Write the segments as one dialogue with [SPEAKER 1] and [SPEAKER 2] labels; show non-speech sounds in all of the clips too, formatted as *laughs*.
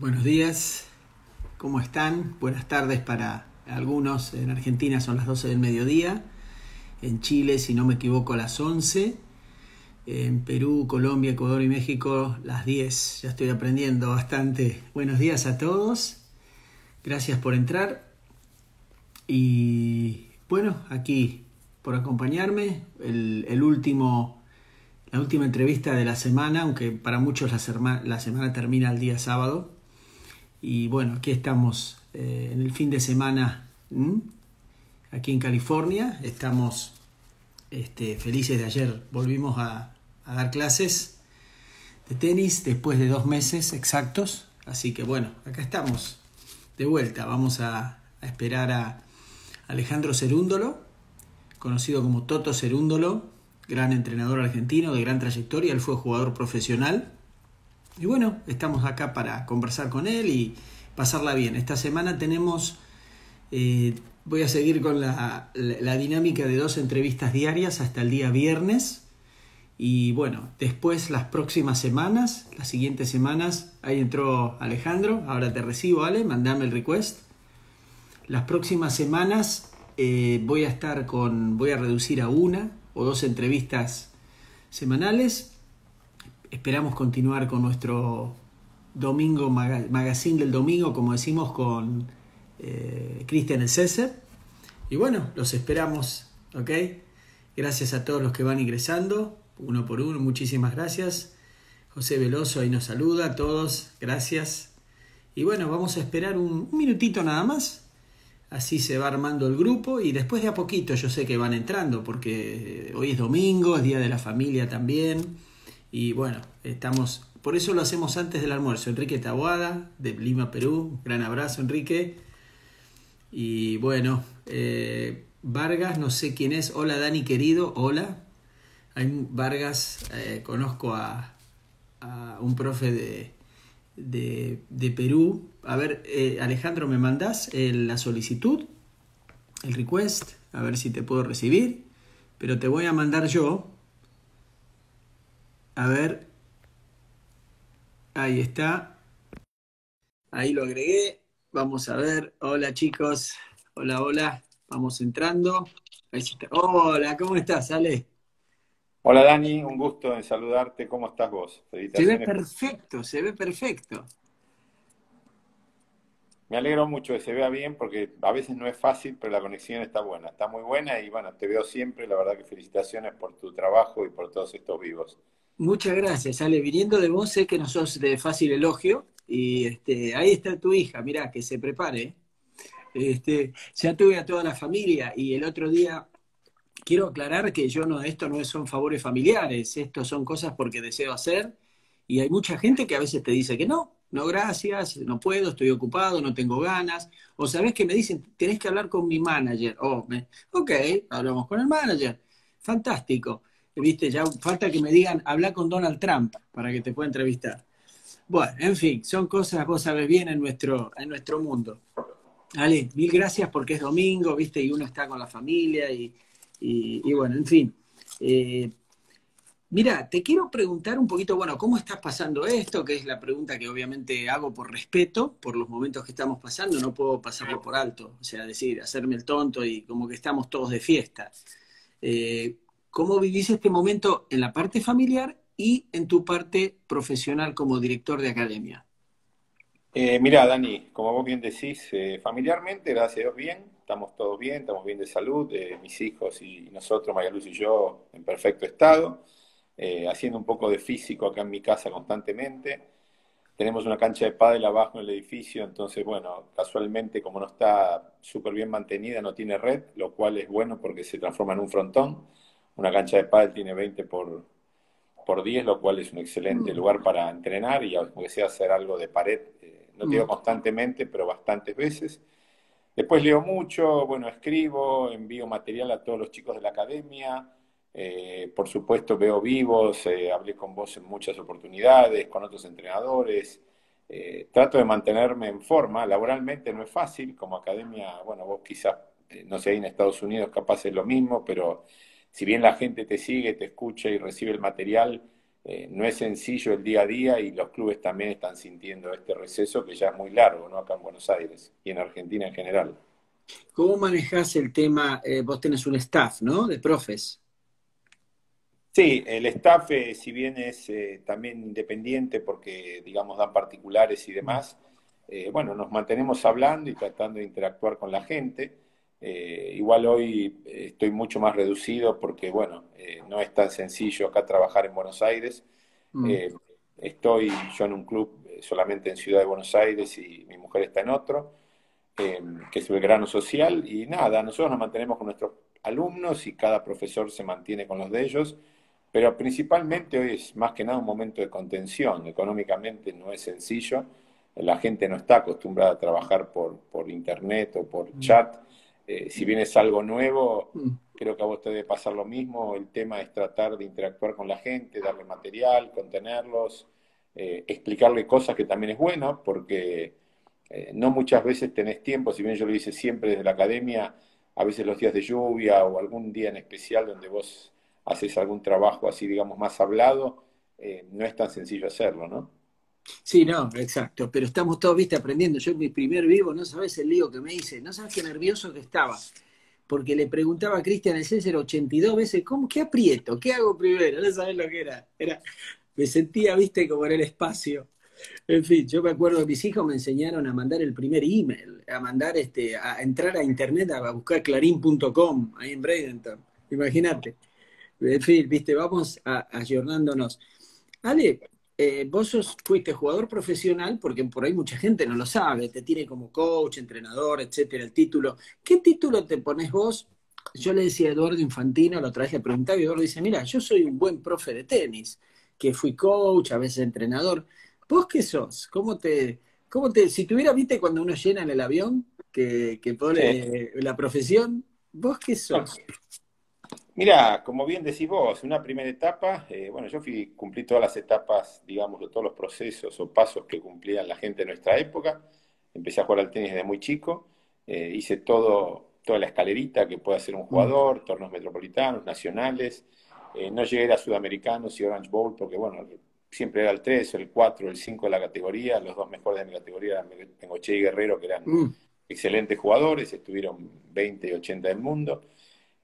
[SPEAKER 1] Buenos días, ¿cómo están? Buenas tardes para algunos. En Argentina son las 12 del mediodía. En Chile, si no me equivoco, a las 11. En Perú, Colombia, Ecuador y México, las 10. Ya estoy aprendiendo bastante. Buenos días a todos. Gracias por entrar. Y bueno, aquí por acompañarme. El, último, la última entrevista de la semana, aunque para muchos la semana termina el día sábado. Y bueno, aquí estamos eh, en el fin de semana aquí en California. Estamos este, felices de ayer. Volvimos a, dar clases de tenis después de dos meses exactos. Así que bueno, acá estamos de vuelta. Vamos a, a esperar a Alejandro Cerúndolo, conocido como Toto Cerúndolo, gran entrenador argentino de gran trayectoria. Él fue jugador profesional y bueno, estamos acá para conversar con él y pasarla bien. Esta semana tenemos, eh, voy a seguir con la, la, dinámica de dos entrevistas diarias hasta el día viernes. Y bueno, después las próximas semanas, las siguientes semanas, ahí entró Alejandro, ahora te recibo, Ale, mandame el request. Las próximas semanas eh, voy a estar con, voy a reducir a una o dos entrevistas semanales Esperamos continuar con nuestro domingo magazine del domingo, como decimos, con eh, Cristian el César. Y bueno, los esperamos, ¿ok? Gracias a todos los que van ingresando, uno por uno, muchísimas gracias. José Veloso ahí nos saluda a todos, gracias. Y bueno, vamos a esperar un, un minutito nada más. Así se va armando el grupo y después de a poquito yo sé que van entrando porque hoy es domingo, es Día de la Familia también. Y bueno, estamos, por eso lo hacemos antes del almuerzo. Enrique Tabuada, de Lima, Perú. Gran abrazo, Enrique. Y bueno, eh, Vargas, no sé quién es. Hola, Dani querido. Hola. Vargas, eh, conozco a, un profe de, de, de, Perú. A ver, eh, Alejandro, ¿me mandás la solicitud? El request. A ver si te puedo recibir. Pero te voy a mandar yo a ver. Ahí está. Ahí lo agregué. Vamos a ver. Hola chicos. Hola, hola. Vamos entrando. Ahí está. Hola, ¿cómo estás, Ale?
[SPEAKER 2] Hola Dani, un gusto en saludarte. ¿Cómo estás vos?
[SPEAKER 1] Se ve perfecto, se ve perfecto.
[SPEAKER 2] Me alegro mucho que se vea bien porque a veces no es fácil, pero la conexión está buena, está muy buena y bueno, te veo siempre. La verdad que felicitaciones por tu trabajo y por todos estos vivos.
[SPEAKER 1] Muchas gracias, Ale. Viniendo de vos, sé que no sos de fácil elogio. Y este, ahí está tu hija, mirá, que se prepare. Este, ya tuve a toda la familia y el otro día quiero aclarar que yo no, esto no son favores familiares, esto son cosas porque deseo hacer. Y hay mucha gente que a veces te dice que no, no gracias, no puedo, estoy ocupado, no tengo ganas. O sabes que me dicen, tenés que hablar con mi manager. Oh, me, ok, hablamos con el manager. Fantástico viste, ya falta que me digan, habla con Donald Trump para que te pueda entrevistar. Bueno, en fin, son cosas, vos sabés bien, en nuestro, en nuestro mundo. Ale, mil gracias porque es domingo, viste, y uno está con la familia y, y, bueno, en fin. Eh, mira, te quiero preguntar un poquito, bueno, ¿cómo estás pasando esto? Que es la pregunta que obviamente hago por respeto, por los momentos que estamos pasando, no puedo pasarlo por alto, o sea, decir, hacerme el tonto y como que estamos todos de fiesta. Eh, ¿Cómo vivís este momento en la parte familiar y en tu parte profesional como director de academia?
[SPEAKER 2] Eh, mira, Dani, como vos bien decís, eh, familiarmente, gracias a Dios, bien, estamos todos bien, estamos bien de salud, eh, mis hijos y nosotros, María Luz y yo, en perfecto estado, eh, haciendo un poco de físico acá en mi casa constantemente. Tenemos una cancha de pádel abajo en el edificio, entonces, bueno, casualmente, como no está súper bien mantenida, no tiene red, lo cual es bueno porque se transforma en un frontón. Una cancha de pádel tiene 20 por, por 10, lo cual es un excelente mm. lugar para entrenar y aunque sea hacer algo de pared, eh, no digo mm. constantemente, pero bastantes veces. Después leo mucho, bueno, escribo, envío material a todos los chicos de la academia. Eh, por supuesto, veo vivos, eh, hablé con vos en muchas oportunidades, con otros entrenadores. trato de mantenerme en forma. Laboralmente no es fácil, como academia, bueno, vos quizás, no sé, en Estados Unidos capaz es lo mismo, pero si bien la gente te sigue, te escucha y recibe el material, eh, no es sencillo el día a día y los clubes también están sintiendo este receso que ya es muy largo, ¿no? Acá en Buenos Aires y en Argentina en general.
[SPEAKER 1] ¿Cómo manejás el tema? Eh, vos tenés un staff, ¿no? De profes.
[SPEAKER 2] Sí, el staff, eh, si bien es también independiente porque, digamos, dan particulares y demás, bueno, nos mantenemos hablando y tratando de interactuar con la gente. Igual hoy estoy mucho más reducido porque, bueno, no es tan sencillo acá trabajar en Buenos Aires. Mm. estoy yo en un club solamente en Ciudad de Buenos Aires y mi mujer está en otro. Que es el grano social, y nada, nosotros nos mantenemos con nuestros alumnos y cada profesor se mantiene con los de ellos, pero principalmente hoy es más que nada un momento de contención, económicamente no es sencillo, la gente no está acostumbrada a trabajar por, por internet o por mm. chat, eh, si bien es algo nuevo, mm. creo que a vos te debe pasar lo mismo, el tema es tratar de interactuar con la gente, darle material, contenerlos, eh, explicarle cosas que también es bueno, porque eh, no muchas veces tenés tiempo, si bien yo lo hice siempre desde la academia, a veces los días de lluvia o algún día en especial donde vos haces algún trabajo así, digamos, más hablado, no es tan sencillo hacerlo, ¿no?
[SPEAKER 1] Sí, no, exacto, pero estamos todos, viste, aprendiendo. Yo en mi primer vivo, no sabes el lío que me hice, no sabes qué nervioso que estaba, porque le preguntaba a Cristian el César 82 veces, ¿cómo, qué aprieto? ¿Qué hago primero? No sabes lo que era. era me sentía, viste, como en el espacio. En fin, yo me acuerdo que mis hijos me enseñaron a mandar el primer email, a mandar este, a entrar a internet a buscar clarín.com ahí en Bradenton. Imagínate. En fin, viste, vamos ayornándonos. Ale, eh, vos sos, fuiste jugador profesional, porque por ahí mucha gente no lo sabe, te tiene como coach, entrenador, etcétera, el título. ¿Qué título te pones vos? Yo le decía a Eduardo Infantino, la otra vez le preguntaba y Eduardo dice, mira, yo soy un buen profe de tenis, que fui coach, a veces entrenador. ¿Vos qué sos? ¿Cómo te, cómo te, si tuviera, viste, cuando uno llena en el avión, que, pone la profesión, ¿vos qué sos?
[SPEAKER 2] Mira, como bien decís vos, una primera etapa, eh, bueno, yo fui, cumplí todas las etapas, digamos, de todos los procesos o pasos que cumplían la gente de nuestra época. Empecé a jugar al tenis desde muy chico, eh, hice todo, toda la escalerita que puede hacer un jugador, torneos metropolitanos, nacionales. Eh, no llegué a sudamericanos y Orange Bowl porque, bueno, siempre era el 3, el 4, el 5 de la categoría, los dos mejores de mi categoría tengo Che y Guerrero, que eran mm. excelentes jugadores, estuvieron 20 y 80 del mundo.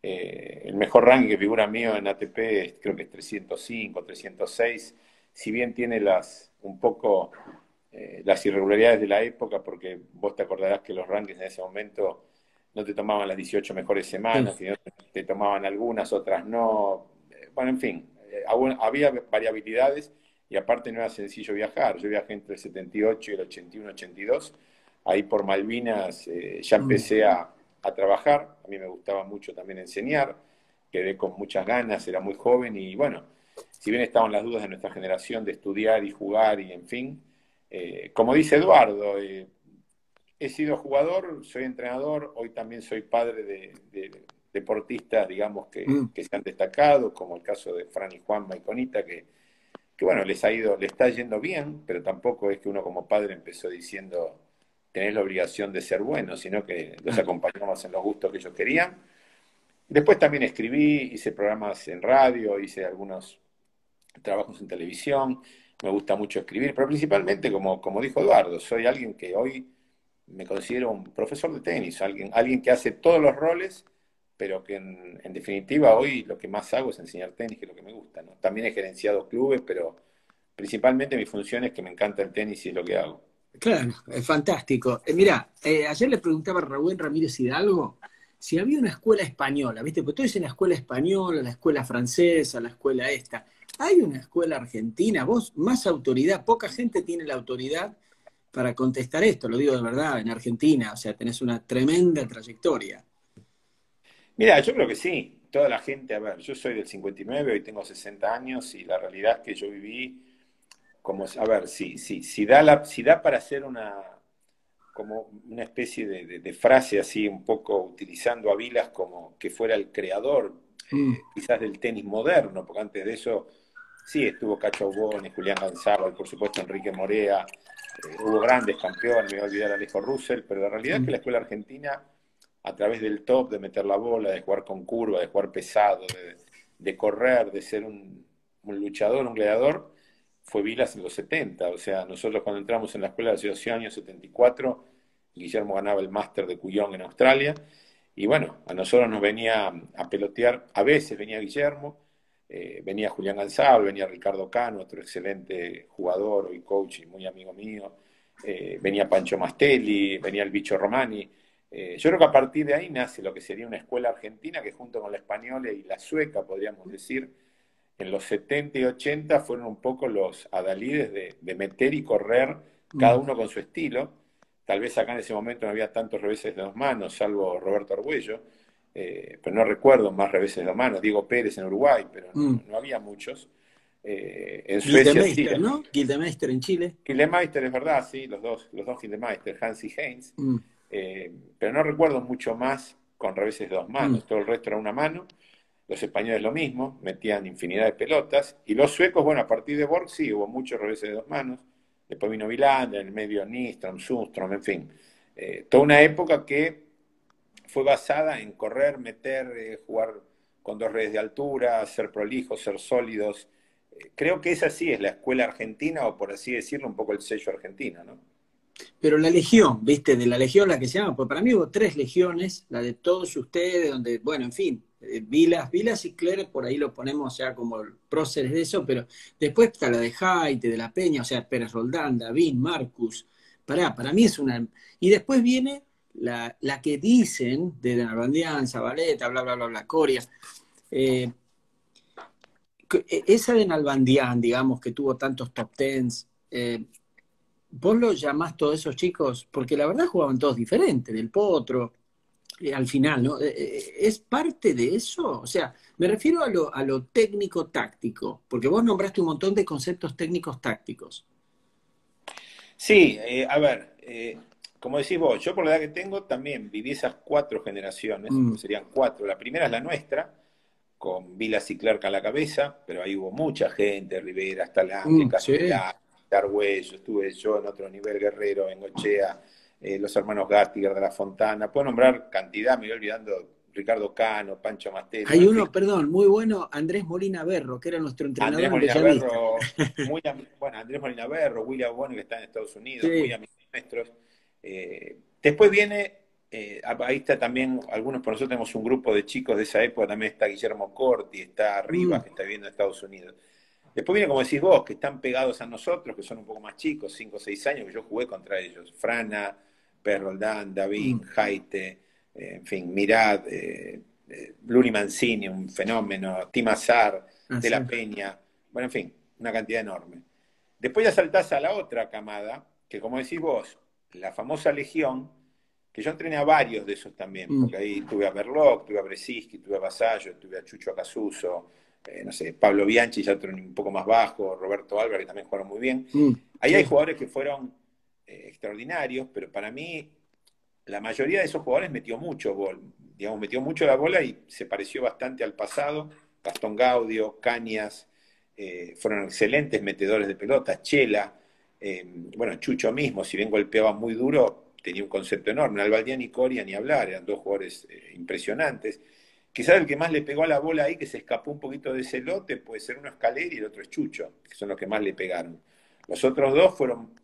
[SPEAKER 2] Eh, el mejor ranking que figura mío en ATP creo que es 305, 306, si bien tiene las un poco eh, las irregularidades de la época, porque vos te acordarás que los rankings en ese momento no te tomaban las 18 mejores semanas, sino te tomaban algunas, otras no. Eh, bueno, en fin, había variabilidades y aparte no era sencillo viajar. Yo viajé entre el 78 y el 81-82. Ahí por Malvinas eh, ya mm. empecé a, trabajar. A mí me gustaba mucho también enseñar. Quedé con muchas ganas, era muy joven y bueno, si bien estaban las dudas de nuestra generación de estudiar y jugar y en fin, eh, como dice Eduardo, eh, he sido jugador, soy entrenador, hoy también soy padre de, deportistas, digamos, que, mm. que, se han destacado, como el caso de Fran y Juan Maiconita, que que bueno, les ha ido, le está yendo bien, pero tampoco es que uno como padre empezó diciendo tenés la obligación de ser bueno, sino que los acompañamos en los gustos que ellos querían. Después también escribí, hice programas en radio, hice algunos trabajos en televisión, me gusta mucho escribir, pero principalmente, como, como dijo Eduardo, soy alguien que hoy me considero un profesor de tenis, alguien, alguien que hace todos los roles pero que en, definitiva hoy lo que más hago es enseñar tenis, que es lo que me gusta. ¿no? También he gerenciado clubes, pero principalmente mi función es que me encanta el tenis y es lo que hago.
[SPEAKER 1] Claro, es fantástico. Eh, mira, eh, ayer le preguntaba a Raúl Ramírez Hidalgo si había una escuela española, ¿viste? Porque tú dices la escuela española, la escuela francesa, la escuela esta. ¿Hay una escuela argentina? Vos, más autoridad, poca gente tiene la autoridad para contestar esto, lo digo de verdad, en Argentina, o sea, tenés una tremenda trayectoria.
[SPEAKER 2] Mira, yo creo que sí. Toda la gente, a ver, yo soy del 59, hoy tengo 60 años y la realidad es que yo viví como, a ver, si, si, si, da, la, si da para hacer una, como una especie de, frase así, un poco utilizando a Vilas como que fuera el creador, eh, mm. quizás del tenis moderno, porque antes de eso sí estuvo Cacho Bones, Julián y por supuesto Enrique Morea, eh, hubo grandes campeones, me voy a olvidar Alejo Russell, pero la realidad es que la escuela argentina a través del top, de meter la bola, de jugar con curva, de jugar pesado, de, correr, de ser un, un luchador, un gladiador, fue Vilas en los 70. O sea, nosotros cuando entramos en la escuela de Asociación año 74, Guillermo ganaba el máster de Cuyón en Australia. Y bueno, a nosotros nos venía a pelotear, a veces venía Guillermo, eh, venía Julián González, venía Ricardo Cano, otro excelente jugador y coach y muy amigo mío, eh, venía Pancho Mastelli, venía el bicho Romani. Eh, yo creo que a partir de ahí nace lo que sería una escuela argentina que junto con la española y la sueca, podríamos decir, en los 70 y 80 fueron un poco los adalides de, meter y correr, cada mm. uno con su estilo. Tal vez acá en ese momento no había tantos reveses de dos manos, salvo Roberto Arguello, eh, pero no recuerdo más reveses de dos manos. Diego Pérez en Uruguay, pero no, mm. había muchos.
[SPEAKER 1] Eh, en Suecia sí. ¿no? Gildemeister en Chile.
[SPEAKER 2] Gildemeister es verdad, sí, los dos, los dos Gildemeister, Hans y Heinz. Mm. Eh, pero no recuerdo mucho más con reveses de dos manos, todo el resto era una mano. Los españoles lo mismo, metían infinidad de pelotas. Y los suecos, bueno, a partir de Borg sí, hubo muchos reveses de dos manos. Después vino Vilander, en el medio Nistrom, Sundstrom, en fin. Eh, toda una época que fue basada en correr, meter, eh, jugar con dos redes de altura, ser prolijos, ser sólidos. Eh, creo que esa sí es la escuela argentina, o por así decirlo, un poco el sello argentino, ¿no?
[SPEAKER 1] Pero la legión, viste, de la legión la que se llama, pues para mí hubo tres legiones, la de todos ustedes, donde, bueno, en fin, eh, Vilas, y Claire, por ahí lo ponemos ya como próceres de eso, pero después está la de Jaite, de la Peña, o sea, Pérez Roldán, David, Marcus, para, para mí es una... Y después viene la, que dicen de Nalbandián, Zabaleta, bla, bla, bla, bla, Coria. Eh, e, esa de Nalbandián, digamos, que tuvo tantos top tens, eh, vos lo llamás todos esos chicos, porque la verdad jugaban todos diferentes, del Potro, al final, ¿no? Eh, eh, ¿Es parte de eso? O sea, me refiero a lo, a lo técnico-táctico, porque vos nombraste un montón de conceptos técnicos tácticos.
[SPEAKER 2] Sí, a ver, como decís vos, yo por la edad que tengo también viví esas cuatro generaciones, mm. serían cuatro. La primera es la nuestra, con Vila y a la cabeza, pero ahí hubo mucha gente, Rivera, la mm, Arguello, estuve yo en otro nivel guerrero, en Ochea, eh, los hermanos Gattiger de la Fontana, puedo nombrar cantidad, me voy olvidando Ricardo Cano, Pancho Mastel.
[SPEAKER 1] Hay uno, perdón, muy bueno, Andrés Molina Berro, que era nuestro entrenador.
[SPEAKER 2] Andrés Molina Berro, *laughs* muy, bueno, Andrés Molina Berro, William Bono, que está en Estados Unidos, muy amigos nuestros. Eh, después viene, eh, ahí está también, algunos por nosotros tenemos un grupo de chicos de esa época, también está Guillermo Corti, está Rivas, mm. que está viviendo en Estados Unidos. Después viene, como decís vos, que están pegados a nosotros, que son un poco más chicos, 5 o 6 años, que yo jugué contra ellos. Frana, Perroldán, David, mm. Jaite, eh, en fin, Mirad, eh, eh Mancini, un fenómeno, Timazar, ah, De la Peña, bueno, en fin, una cantidad enorme. Después ya saltás a la otra camada, que como decís vos, la famosa Legión, que yo entrené a varios de esos también, mm. porque ahí tuve a Berloc, tuve a Bresiski, tuve a Vasallo, tuve a Chucho Acasuso, eh, no sé, Pablo Bianchi, ya otro un poco más bajo, Roberto Álvarez, que también jugaron muy bien. Mm. Ahí hay jugadores que fueron eh, extraordinarios, pero para mí la mayoría de esos jugadores metió mucho gol, digamos, metió mucho la bola y se pareció bastante al pasado. Gastón Gaudio, Cañas, eh, fueron excelentes metedores de pelotas, Chela, bueno, Chucho mismo, si bien golpeaba muy duro, tenía un concepto enorme. Albaldián y Coria ni hablar, eran dos jugadores impresionantes. Quizás el que más le pegó a la bola ahí, que se escapó un poquito de ese lote, puede ser uno Escaler y el otro es Chucho, que son los que más le pegaron. Los otros dos fueron,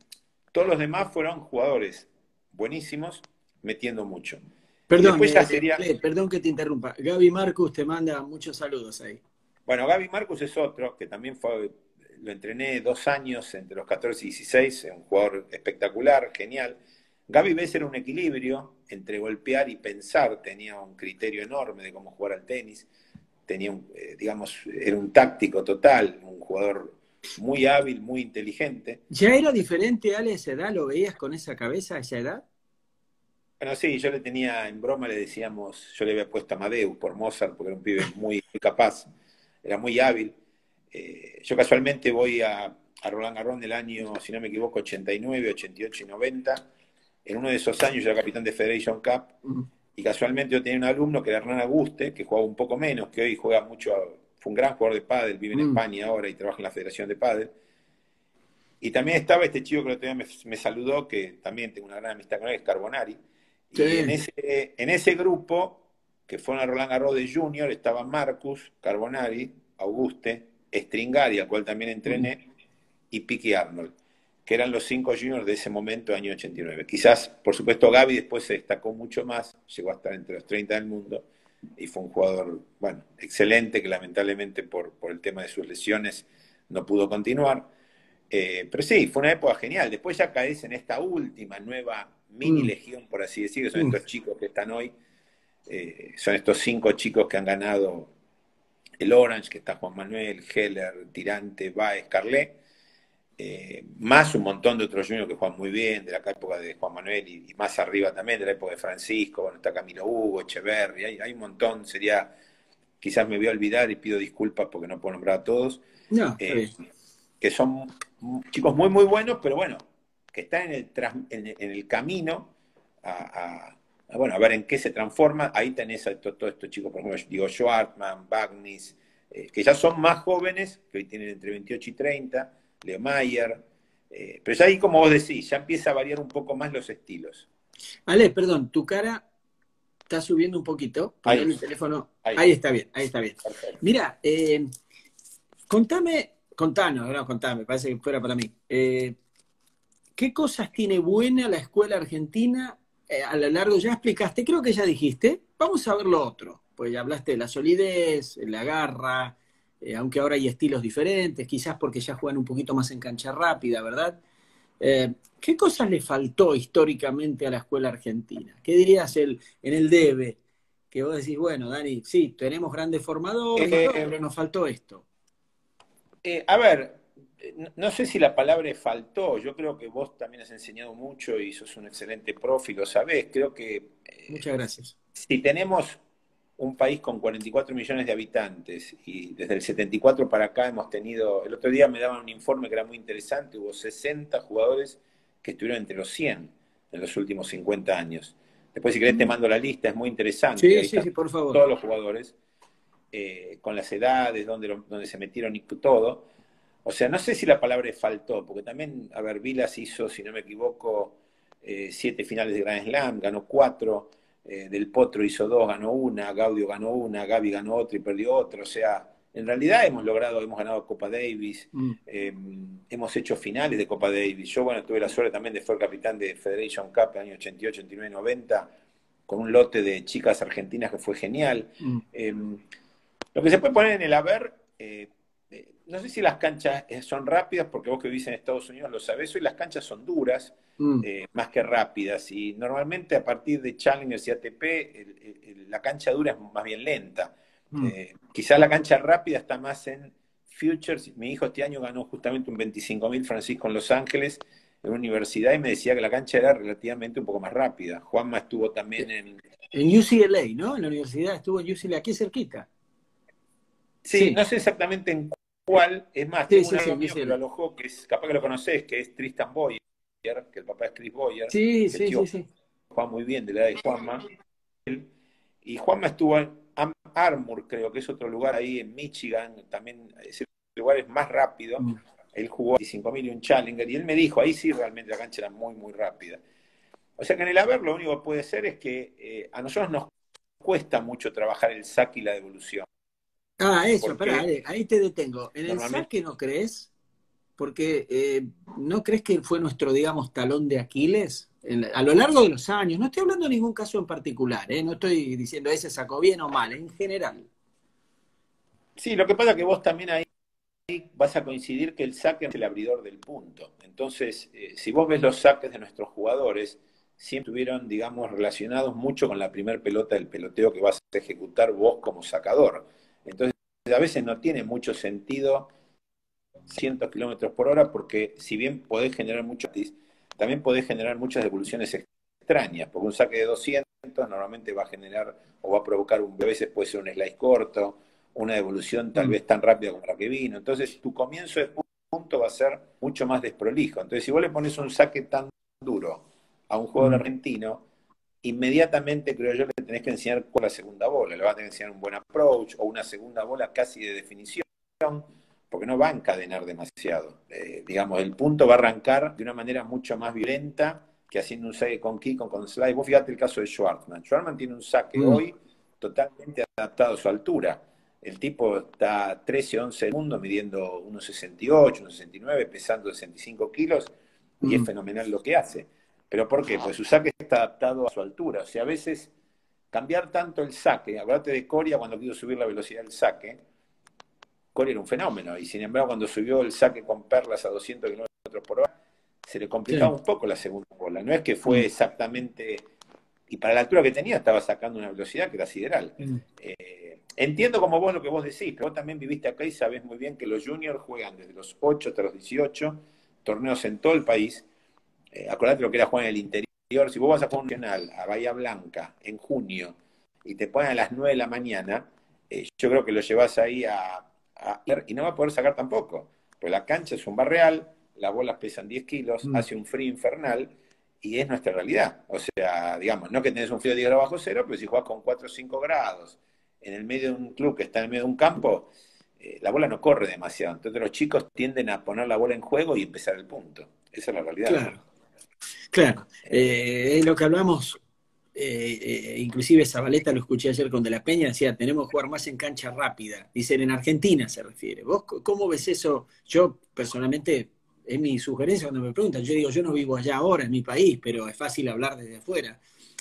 [SPEAKER 2] todos los demás fueron jugadores buenísimos, metiendo mucho.
[SPEAKER 1] Perdón, eh, perdón que te interrumpa. Gaby Marcus te manda muchos saludos ahí.
[SPEAKER 2] Bueno, Gaby Marcus es otro que también fue, lo entrené dos años entre los 14 y 16, un jugador espectacular, genial. Gaby ves era un equilibrio entre golpear y pensar, tenía un criterio enorme de cómo jugar al tenis, tenía, un, eh, digamos, era un táctico total, un jugador muy hábil, muy inteligente.
[SPEAKER 1] ¿Ya era diferente a esa edad? ¿Lo veías con esa cabeza a esa edad?
[SPEAKER 2] Bueno, sí, yo le tenía, en broma le decíamos, yo le había puesto a Amadeus por Mozart, porque era un pibe muy, *laughs* capaz, era muy hábil. Eh, yo casualmente voy a, a Roland Garros del año, si no me equivoco, 89, 88 y 90 en uno de esos años yo era capitán de Federation Cup y casualmente yo tenía un alumno que era Hernán Aguste, que jugaba un poco menos, que hoy juega mucho, fue un gran jugador de pádel, vive en mm. España ahora y trabaja en la Federación de Pádel. Y también estaba este chico que el otro día me, saludó, que también tengo una gran amistad con él, es Carbonari. Y en ese, en ese grupo, que fue a Roland Garros de Junior, estaban Marcus, Carbonari, Auguste, Stringari, al cual también entrené, y Piqui Arnold, que eran los cinco juniors de ese momento, año 89. Quizás, por supuesto, Gaby después se destacó mucho más, llegó a estar entre los 30 del mundo, y fue un jugador, bueno, excelente, que lamentablemente por, por el tema de sus lesiones no pudo continuar. Eh, pero sí, fue una época genial. Después ya caes en esta última nueva mini mm. legión, por así decirlo, son mm. estos chicos que están hoy, eh, son estos cinco chicos que han ganado el Orange, que está Juan Manuel, Heller, Tirante, Baez, Carlet, eh, más un montón de otros juniors que juegan muy bien, de la época de Juan Manuel y, más arriba también, de la época de Francisco, bueno, está Camilo Hugo, Echeverri, hay, un montón, sería, quizás me voy a olvidar y pido disculpas porque no puedo nombrar a todos, eh, que son chicos muy, muy buenos, pero bueno, que están en el, en, el camino a, bueno, a ver en qué se transforma. Ahí tenés a todos estos chicos, por ejemplo, digo, Schwartman, Bagnis, eh, que ya son más jóvenes, que hoy tienen entre 28 y 30, Leo Mayer, eh, pero ya ahí, como vos decís, ya empieza a variar un poco más los estilos.
[SPEAKER 1] Ale, perdón, tu cara está subiendo un poquito. Ahí. El teléfono. Ahí. está bien, ahí está bien. Mira, eh, contame, contanos, no, contame, parece que fuera para mí. ¿Qué cosas tiene buena la escuela argentina eh, a lo largo? Ya explicaste, creo que ya dijiste. Vamos a ver lo otro. Pues ya hablaste de la solidez, la garra, eh, aunque ahora hay estilos diferentes, quizás porque ya juegan un poquito más en cancha rápida, ¿verdad? Eh, ¿Qué cosas le faltó históricamente a la escuela argentina? ¿Qué dirías el, en el debe? Que vos decís, bueno, Dani, sí, tenemos grandes formadores, pero nos faltó esto.
[SPEAKER 2] a ver, no sé si la palabra faltó, yo creo que vos también has enseñado mucho y sos un excelente profe, lo sabés, creo que...
[SPEAKER 1] Eh, Muchas gracias.
[SPEAKER 2] Si tenemos un país con 44 millones de habitantes y desde el 74 para acá hemos tenido, el otro día me daban un informe que era muy interesante, hubo 60 jugadores que estuvieron entre los 100 en los últimos 50 años. Después si querés te mm. mando la lista, es muy interesante.
[SPEAKER 1] Sí, sí, sí, por favor.
[SPEAKER 2] Todos los jugadores, eh, con las edades, donde, donde se metieron y todo. O sea, no sé si la palabra faltó, porque también, a ver, Vilas hizo, si no me equivoco, eh, siete finales de Grand Slam, ganó cuatro, eh, Del Potro hizo dos, ganó una, Gaudio ganó una, Gaby ganó otra y perdió otra. O sea, en realidad hemos logrado, hemos ganado Copa Davis, mm. em, hemos hecho finales de Copa Davis. Yo, bueno, tuve la suerte también de ser capitán de Federation Cup en el año 88, 89, 90, con un lote de chicas argentinas que fue genial. Mm. Em, lo que se puede poner en el haber, eh, no sé si las canchas eh, son rápidas, porque vos que vivís en Estados Unidos lo sabés, hoy las canchas son duras, mm. eh, más que rápidas, y normalmente a partir de Challengers y ATP la cancha dura es más bien lenta. Mm. Eh, quizás la cancha rápida está más en Futures. Mi hijo este año ganó justamente un 25.000 Francisco en Los Ángeles, en una universidad, y me decía que la cancha era relativamente un poco más rápida. Juanma estuvo también en...
[SPEAKER 1] En UCLA, ¿no? En la universidad estuvo en UCLA, aquí cerquita.
[SPEAKER 2] Sí, no sé exactamente en cual, es más, tengo un amigo que lo alojó, que es, capaz que lo conocés, que es Tristan Boyer, que el papá es Chris Boyer.
[SPEAKER 1] Sí, sí, sí, sí.
[SPEAKER 2] Juega muy bien de la edad de Juanma. Y Juanma estuvo en Armour, creo que es otro lugar ahí en Michigan, también ese lugar es más rápido. Mm. Él jugó 25.000 y un Challenger, y él me dijo, ahí sí realmente la cancha era muy, muy rápida. O sea que en el haber lo único que puede ser es que eh, a nosotros nos cuesta mucho trabajar el saque y la devolución.
[SPEAKER 1] Ah, eso, espera, ahí te detengo. ¿En el saque no crees? Porque eh, ¿no crees que fue nuestro, digamos, talón de Aquiles a lo largo de los años? No estoy hablando de ningún caso en particular, ¿eh? no estoy diciendo ese sacó bien o mal, en general.
[SPEAKER 2] Sí, lo que pasa es que vos también ahí vas a coincidir que el saque es el abridor del punto. Entonces, eh, si vos ves los saques de nuestros jugadores, siempre estuvieron, digamos, relacionados mucho con la primer pelota del peloteo que vas a ejecutar vos como sacador. Entonces, a veces no tiene mucho sentido 100 kilómetros por hora porque si bien podés generar mucho también podés generar muchas devoluciones extrañas, porque un saque de 200 normalmente va a generar o va a provocar, un, a veces puede ser un slice corto, una devolución tal mm. vez tan rápida como la que vino. Entonces, tu comienzo de punto va a ser mucho más desprolijo. Entonces, si vos le pones un saque tan duro a un jugador mm. argentino, inmediatamente creo yo que tenés que enseñar con la segunda bola. Le vas a tener que enseñar un buen approach o una segunda bola casi de definición, porque no va a encadenar demasiado. Eh, digamos, el punto va a arrancar de una manera mucho más violenta que haciendo un saque con kick o con slide. Vos fíjate el caso de Schwartzman. Schwartzman tiene un saque mm. hoy totalmente adaptado a su altura. El tipo está 13, 11 mundo midiendo 1,68, 1,69, pesando 65 kilos, y es fenomenal lo que hace. ¿Pero por qué? Pues su saque está adaptado a su altura. O sea, a veces cambiar tanto el saque, acuérdate de Coria cuando quiso subir la velocidad del saque, Coria era un fenómeno, y sin embargo cuando subió el saque con perlas a 200 kilómetros por hora, se le complicaba un poco la segunda bola. No es que fue mm. exactamente, y para la altura que tenía estaba sacando una velocidad que era sideral. Mm. Eh, entiendo como vos lo que vos decís, pero vos también viviste acá y sabés muy bien que los juniors juegan desde los 8 hasta los 18, torneos en todo el país. Eh, acordate lo que era jugar en el interior. Si vos vas a jugar un regional a Bahía Blanca en junio y te ponen a las 9 de la mañana, eh, yo creo que lo llevas ahí a, a, y no va a poder sacar tampoco. Pues la cancha es un barreal, las bolas pesan 10 kilos, mm. hace un frío infernal y es nuestra realidad. O sea, digamos, no que tenés un frío de 10 grados bajo cero, pero si jugás con 4 o 5 grados en el medio de un club que está en el medio de un campo, eh, la bola no corre demasiado. Entonces los chicos tienden a poner la bola en juego y empezar el punto. Esa es la realidad.
[SPEAKER 1] Claro, claro. Eh, lo que hablamos, eh, inclusive Zabaleta lo escuché ayer con De la Peña, decía, tenemos que jugar más en cancha rápida. Dicen, en Argentina se refiere. ¿Vos cómo ves eso? Yo personalmente es mi sugerencia cuando me preguntan. Yo digo, yo no vivo allá ahora, en mi país, pero es fácil hablar desde afuera.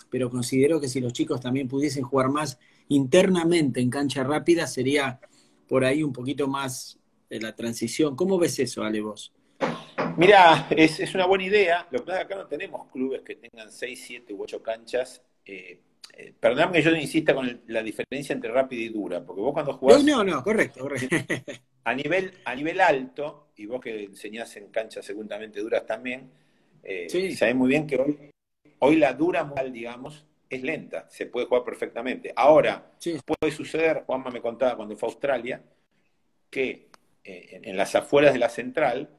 [SPEAKER 1] Pero considero que si los chicos también pudiesen jugar más internamente en cancha rápida, sería por ahí un poquito más de la transición. ¿Cómo ves eso, Ale, vos?
[SPEAKER 2] Mira, es, una buena idea. Lo que pasa es que acá no tenemos clubes que tengan 6, 7 u 8 canchas. Eh, eh, perdóname que yo insista con la diferencia entre rápida y dura, porque vos cuando jugás...
[SPEAKER 1] No, no, no, correcto, correcto. *laughs*
[SPEAKER 2] A nivel, a nivel alto, y vos que enseñás en canchas seguramente duras también, eh, sabés muy bien que hoy, hoy la dura mal, digamos, es lenta, se puede jugar perfectamente. Ahora, puede suceder, Juanma me contaba cuando fue a Australia, que eh, en, las afueras de la central,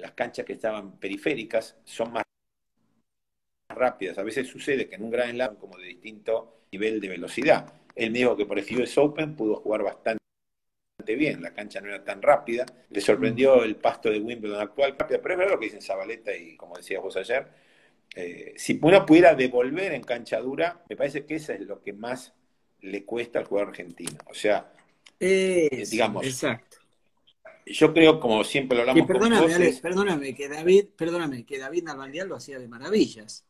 [SPEAKER 2] las canchas que estaban periféricas son más rápidas. A veces sucede que en un gran Slam como de distinto nivel de velocidad. Él me dijo que por el US Open pudo jugar bastante bien, la cancha no era tan rápida, le sorprendió el pasto de Wimbledon actual, pero es verdad lo que dicen Zabaleta y como decías vos ayer, eh, si uno pudiera devolver en cancha dura, me parece que eso es lo que más le cuesta al jugador argentino. O sea, digamos, exacto. Yo creo, como siempre lo hablamos
[SPEAKER 1] perdóname, perdóname, que David, perdóname, que David Nalbandial lo hacía de maravillas.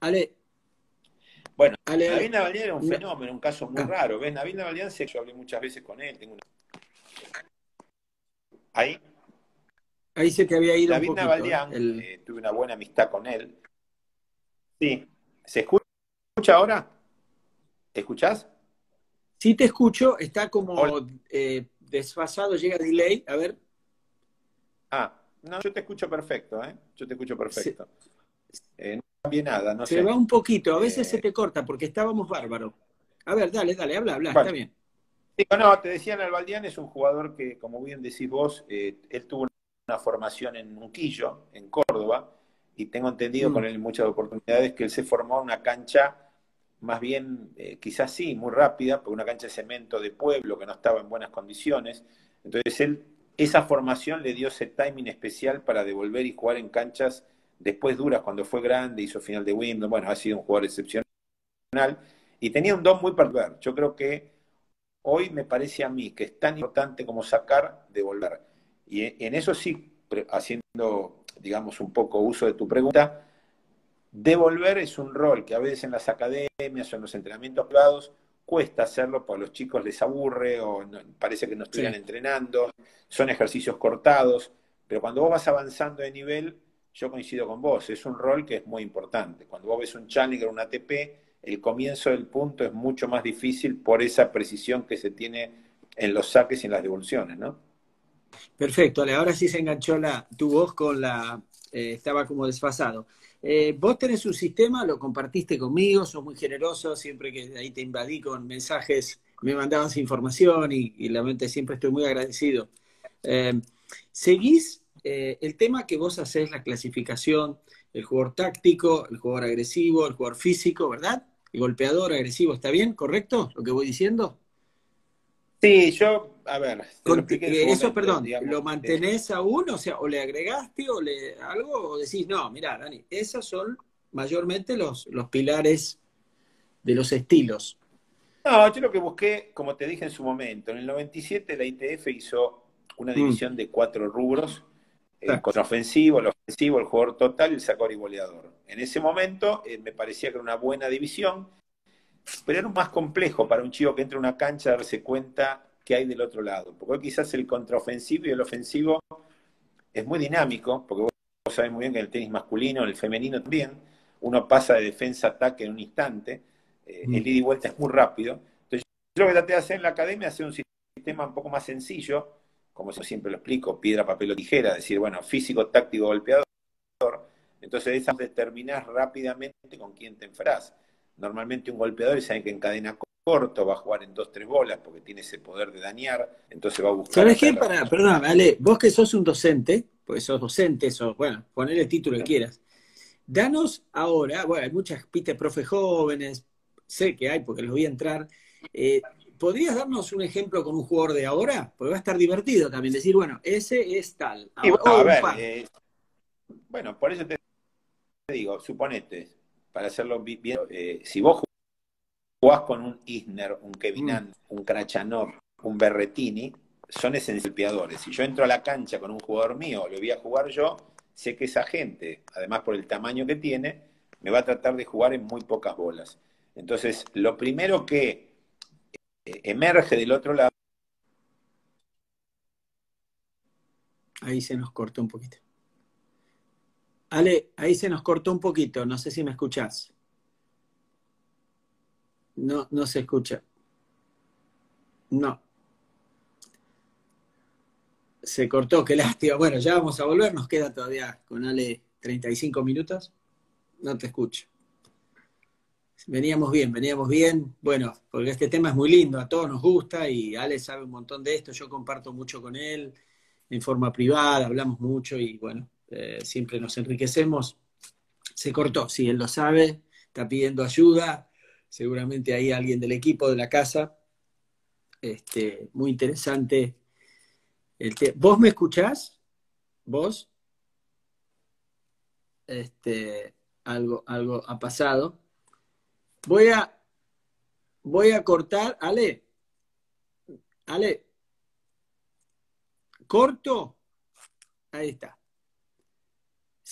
[SPEAKER 1] Ale,
[SPEAKER 2] bueno, David Navalian era un fenómeno, un caso muy ah. raro. ¿Ves? David Navalian, yo hablé muchas veces con él. Tengo Ahí.
[SPEAKER 1] Ahí sé que había ido.
[SPEAKER 2] David un ¿eh? eh, tuve una buena amistad con él. Sí. ¿Se escucha ahora? ¿Te escuchás?
[SPEAKER 1] Sí, te escucho. Está como eh, desfasado, llega delay. A ver.
[SPEAKER 2] Ah, no, yo te escucho perfecto, ¿eh? Yo te escucho perfecto. Eh, nada, no
[SPEAKER 1] se va un poquito, a veces se eh, te corta porque estábamos bárbaros. A ver, dale, dale, habla, habla, está bien.
[SPEAKER 2] no, te decía, Albaldián es un jugador que, como bien decís vos, eh, él tuvo una formación en Unquillo, en Córdoba, y tengo entendido mm. con él muchas oportunidades que él se formó en una cancha más bien, eh, quizás sí, muy rápida, porque una cancha de cemento de pueblo que no estaba en buenas condiciones. Entonces él, esa formación le dio ese timing especial para devolver y jugar en canchas después Duras cuando fue grande, hizo final de Wimbledon, bueno, ha sido un jugador excepcional y tenía un don muy particular. Yo creo que hoy me parece a mí que es tan importante como sacar, devolver. Y en eso sí, haciendo, digamos, un poco uso de tu pregunta, devolver es un rol que a veces en las academias o en los entrenamientos privados cuesta hacerlo porque a los chicos les aburre o parece que no estuvieran entrenando, son ejercicios cortados, pero cuando vos vas avanzando de nivel, yo coincido con vos, es un rol que es muy importante. Cuando vos ves un Challenger, un ATP, el comienzo del punto es mucho más difícil por esa precisión que se tiene en los saques y en las devoluciones, ¿no?
[SPEAKER 1] Perfecto, ahora sí se enganchó la, tu voz con la, eh, estaba como desfasado. Eh, vos tenés un sistema, lo compartiste conmigo, sos muy generoso, siempre que ahí te invadí con mensajes, me mandabas información y, la mente siempre estoy muy agradecido. Eh, ¿Seguís eh, el tema que vos hacés la clasificación, el jugador táctico, el jugador agresivo, el jugador físico, ¿verdad? El golpeador agresivo, ¿está bien? ¿Correcto lo que voy diciendo?
[SPEAKER 2] Sí, yo, a ver.
[SPEAKER 1] Eh, eso, perdón, ¿lo eh, mantenés aún? O sea, o le agregaste o le algo, o decís, no, mira, Dani, esas son mayormente los, los pilares de los estilos.
[SPEAKER 2] No, yo lo que busqué, como te dije en su momento, en el 97 la ITF hizo una mm. división de cuatro rubros, el contraofensivo, el ofensivo, el jugador total y el sacador y goleador. En ese momento eh, me parecía que era una buena división, pero era más complejo para un chico que entra a una cancha a darse cuenta que hay del otro lado. Porque quizás el contraofensivo y el ofensivo es muy dinámico, porque vos sabés muy bien que en el tenis masculino, en el femenino también, uno pasa de defensa a ataque en un instante, eh, mm. el ida y vuelta es muy rápido. Entonces, yo lo que traté de hacer en la academia es hacer un sistema un poco más sencillo, como yo siempre lo explico, piedra, papel o tijera, decir, bueno, físico, táctico, golpeador. Entonces, esas determinás rápidamente con quién te enfrás. Normalmente un golpeador sabe que encadena corto, va a jugar en dos, tres bolas porque tiene ese poder de dañar, entonces va a buscar.
[SPEAKER 1] ¿Sabes qué? Para, perdón, Ale, vos que sos un docente, pues sos docente, sos, bueno, poner el título que quieras. Danos ahora, bueno, hay muchas, piste, profe jóvenes, sé que hay porque los voy a entrar. Eh, ¿Podrías darnos un ejemplo con un jugador de ahora? Porque va a estar divertido también decir, bueno, ese es tal.
[SPEAKER 2] a ver, eh, bueno, por eso te digo, suponete, para hacerlo bien, eh, si vos jugás con un Isner, un Kevinan, mm. un Krachanov, un Berretini, son esencialpiadores. Si yo entro a la cancha con un jugador mío, lo voy a jugar yo, sé que esa gente, además por el tamaño que tiene, me va a tratar de jugar en muy pocas bolas. Entonces, lo primero que eh, emerge del otro lado.
[SPEAKER 1] Ahí se nos cortó un poquito. Ale, ahí se nos cortó un poquito, no sé si me escuchás. No, no se escucha. No. Se cortó, qué lástima. Bueno, ya vamos a volver, nos queda todavía con Ale 35 minutos. No te escucho. Veníamos bien, veníamos bien. Bueno, porque este tema es muy lindo, a todos nos gusta y Ale sabe un montón de esto. Yo comparto mucho con él en forma privada, hablamos mucho y bueno, eh, siempre nos enriquecemos. Se cortó, sí, él lo sabe, está pidiendo ayuda. Seguramente hay alguien del equipo de la casa. Este, muy interesante. El ¿Vos me escuchás? ¿Vos? Este, algo, algo ha pasado. Voy a, voy a cortar, Ale, Ale, corto, ahí está.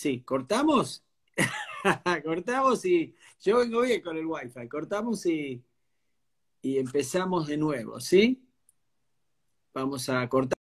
[SPEAKER 1] Sí, cortamos, *laughs* cortamos y yo vengo bien con el wifi, cortamos y, y empezamos de nuevo, ¿sí? Vamos a cortar.